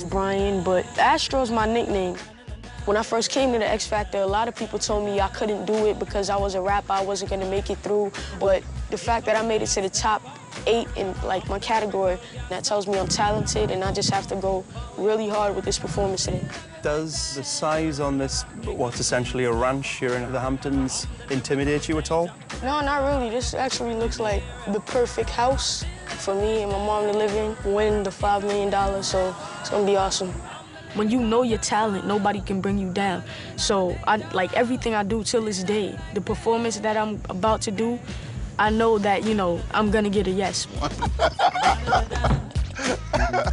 It's Brian, but Astro's my nickname. When I first came to the X Factor, a lot of people told me I couldn't do it because I was a rapper, I wasn't gonna make it through. But the fact that I made it to the top eight in like my category, that tells me I'm talented and I just have to go really hard with this performance today. Does the size on this, what's essentially a ranch here in the Hamptons, intimidate you at all? No, not really. This actually looks like the perfect house for me and my mom to live in, win the $5 million, so it's gonna be awesome. When you know your talent, nobody can bring you down. So, I, like everything I do till this day, the performance that I'm about to do, I know that, you know, I'm gonna get a yes.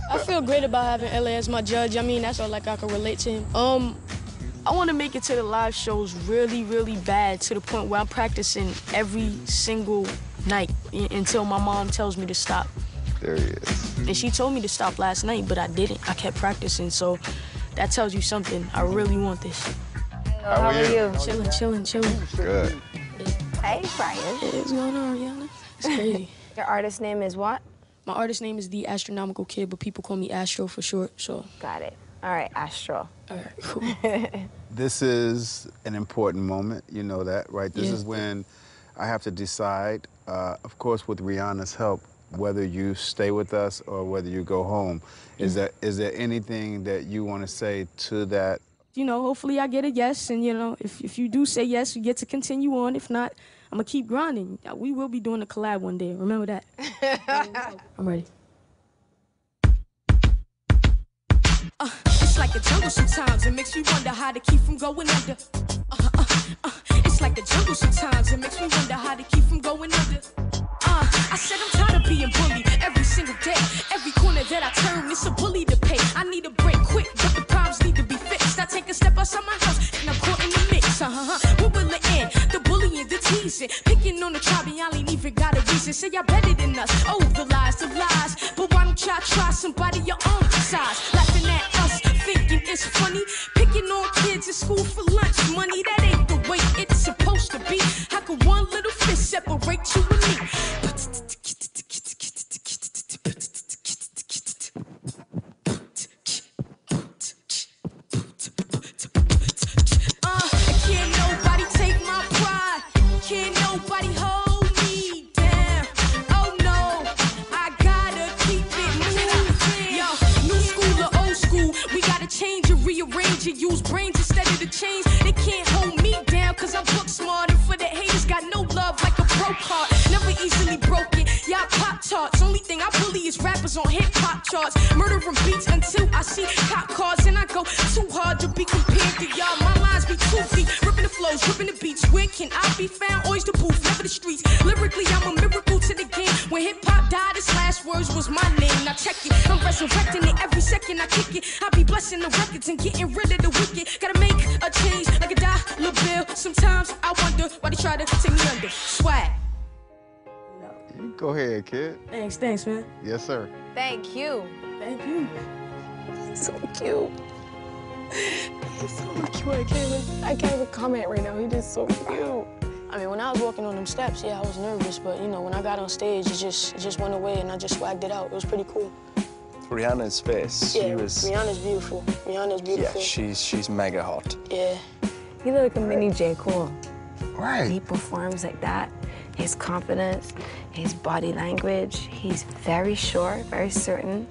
I feel great about having LA as my judge. I mean, that's all like I can relate to him. Um, I want to make it to the live shows really, really bad to the point where I'm practicing every single night until my mom tells me to stop. There he is. And she told me to stop last night, but I didn't. I kept practicing, so that tells you something. I really want this. How are you? Chilling, chilling, chilling. Good. Hey, Brian. What's going on, Rihanna? It's crazy. Your artist name is what? My artist name is The Astronomical Kid, but people call me Astro for short, so. Got it. All right, Astro. All right, cool. This is an important moment. You know that, right? This Yeah. is when I have to decide, uh, of course, with Rihanna's help, whether you stay with us or whether you go home. Is there is there anything that you want to say to that? you know, hopefully I get a yes. And, you know, if, if you do say yes, you get to continue on. If not, I'm going to keep grinding. We will be doing a collab one day. Remember that. I'm ready. Uh, it's like a jungle sometimes. It makes me wonder how to keep from going under. Jungle sometimes. It makes me wonder how to keep from going under. Uh, I said I'm tired of being bullied every single day. Every corner that I turn, it's a bully to pay. I need a break quick, but the problems need to be fixed. I take a step outside my house and I'm caught in the mix. Uh-huh. What will it end? The bullying, the teasing, picking on the tribe, and y'all ain't even got a reason. Say y'all better than us. Oh, the lies, the lies. But why don't y'all try somebody your beats until I see cop cars. And I go too hard to be compared to y'all. My lines be two feet, ripping the flows, ripping the beats. Where can I be found? Always the booth, never the streets. Lyrically, I'm a miracle to the game. When hip hop died, his last words was my name. Now check it, I'm resurrecting it every second I kick it. I be blessing the records and getting rid of the wicked. Gotta make a change like a dollar bill. Sometimes I wonder why they try to take me under. Swag. You go ahead, kid. Thanks, thanks, man. Yes, sir. Thank you. Thank you. So cute. He's so cute. I can't, even, I can't even comment right now. He just so cute. I mean, when I was walking on them steps, yeah, I was nervous, but you know, when I got on stage, it just it just went away and I just swagged it out. It was pretty cool. Rihanna's face, Yeah, she was... Rihanna's beautiful. Rihanna's Yeah, beautiful. she's, she's mega hot. Yeah. He look like a mini J. Cole. Right. He Right. performs like that. His confidence, his body language. He's very sure, very certain.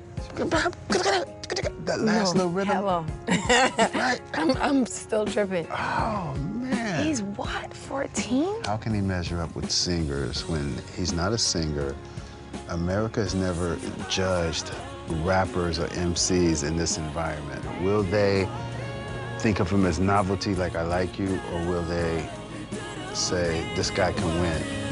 That last No, little rhythm. Hello. Right. I'm, I'm still tripping. Oh man. He's what, 14? How can he measure up with singers when he's not a singer? America has never judged rappers or MCs in this environment. Will they think of him as novelty like I like you, or will they say this guy can win?